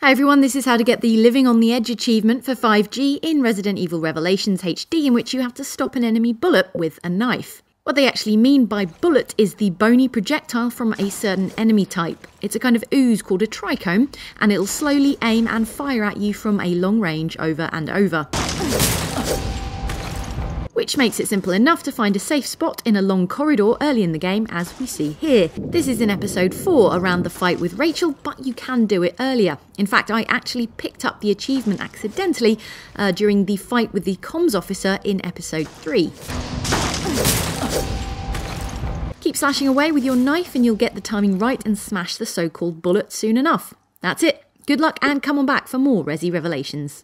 Hi everyone, this is how to get the Living on the Edge achievement for 5G in Resident Evil Revelations HD, in which you have to stop an enemy bullet with a knife. What they actually mean by bullet is the bony projectile from a certain enemy type. It's a kind of ooze called a tricome, and it'll slowly aim and fire at you from a long range over and over which makes it simple enough to find a safe spot in a long corridor early in the game, as we see here. This is in episode 4 around the fight with Rachel, but you can do it earlier. In fact, I actually picked up the achievement accidentally uh, during the fight with the comms officer in episode 3. Keep slashing away with your knife and you'll get the timing right and smash the so called bullet soon enough. That's it. Good luck and come on back for more Resi Revelations.